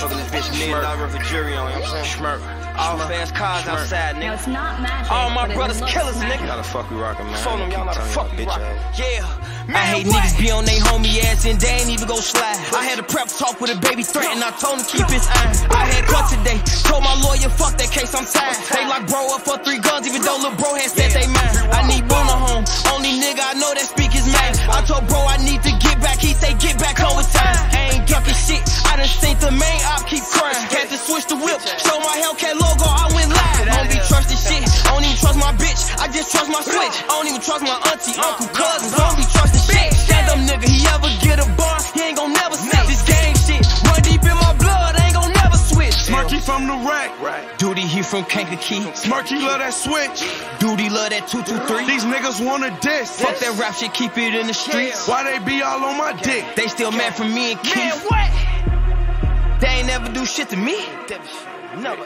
Fucking this bitch million dollar for jury on, you know what I'm saying? Smurk. All fast cars outside, Now nigga. it's not magic. All my brothers looks killers, magic. nigga. How the fuck we rockin', man? Phone them, y'all know the Keep fuck we you, rock. bitch ass. Yeah. I hate niggas be on they homie ass and they ain't even go slide. I had a prep talk with a baby threat and I told him keep his eye. I had cut today, told my lawyer fuck that case, I'm tired. They lock bro up for three guns even though lil' bro had said they my Hellcat logo, I went live. Don't be trusting shit, I don't even trust my bitch, I just trust my switch. I don't even trust my auntie, uncle, cousins, don't be trusting shit. Stand up nigga, he ever get a bar, he ain't gon' never snitch. This gang shit, run deep in my blood, I ain't gon' never switch. Smirky from the 'raq. Doodie, he from Kankakee. Smirky love that switch. Doodie, love that 223. These niggas wanna diss. Fuck that rap shit, keep it in the streets. Why they be all on my dick? They still mad for me and Keith. They ain't never do shit to me. Never.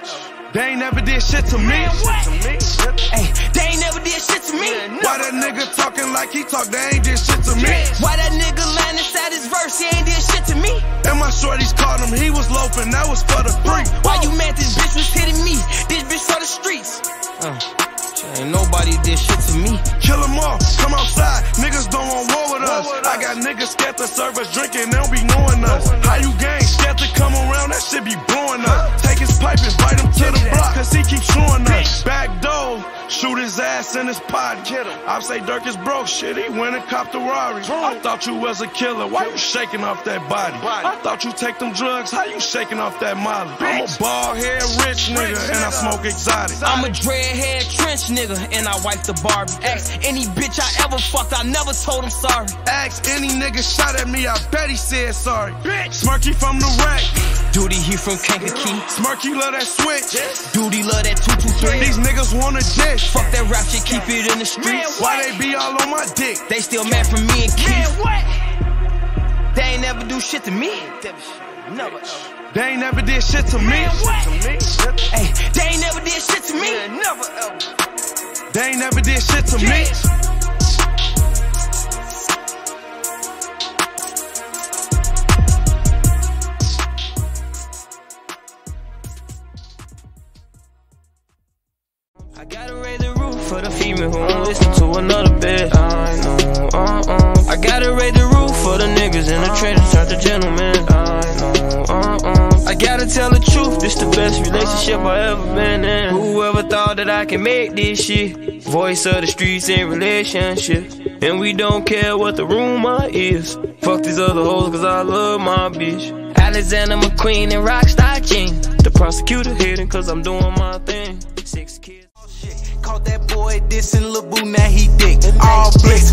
They ain't never did shit to me. Hey, they ain't never did shit to me. Why that nigga talking like he talk? They ain't did shit to me. Why that nigga lying inside his verse? He ain't did shit to me. And my shorties caught him. He was loafing. That was for the free. Why you mad this bitch was hitting me? This bitch for the streets. Uh, ain't nobody did shit to me. Kill them all. Come outside. Niggas don't got niggas scared to serve us drinking. They don't be knowing us. How you gang? Scared to come around. That shit be blowing up. Take his pipe, and invite him to the block. Cause he keep showing us. Back door. Shoot his ass in his pot. I say Durk is broke. Shit, he went and copped the Rari. I thought you was a killer. Why you shaking off that body? I thought you take them drugs. How you shaking off that molly? I'm a bald head rich nigga and I smoke exotic. I'm a dreadhead trench nigga and I wipe the Barbie. Ask any bitch I ever fucked, I never told him sorry. Ask any nigga shot at me, I bet he said sorry. Smirky from the 'raq. Doodie, he from Kankakee. Smirky love that switch. Doodie, love that 223. These niggas wanna dish. Fuck that rap shit, keep it in the streets. Why they be all on my dick? They still mad for me and Keith. They ain't never do shit to me. Never. They ain't never did shit to me. Hey, they ain't never did shit to me. Never ever. They ain't never did shit to me. I gotta raise the roof for the female who won't listen to another bitch. I know, uh uh. I gotta raise the roof for the niggas in the trenches, not the gentlemen. I tell the truth, this the best relationship I ever been in. Whoever thought that I can make this shit? Voice of the streets in relationships. And we don't care what the rumor is. Fuck these other hoes, cause I love my bitch. Alexander McQueen and Rockstar King. The prosecutor hitting cause I'm doing my thing. Six kids. Caught that boy dissing Lil Boo, now he dick. All blitz,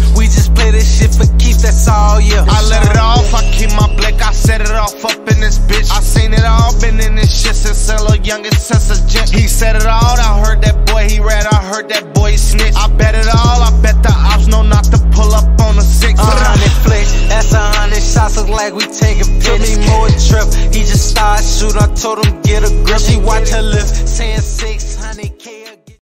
shit since a little youngest since a gent. He said it all, I heard that boy, he read, I heard that boy snitch. I bet it all, I bet the ops know not to pull up on a six. A hundred flick, that's a hundred shots, look like we taking pics. me more trip, he just started shooting, I told him get a grip. She watch her lips, saying six hundred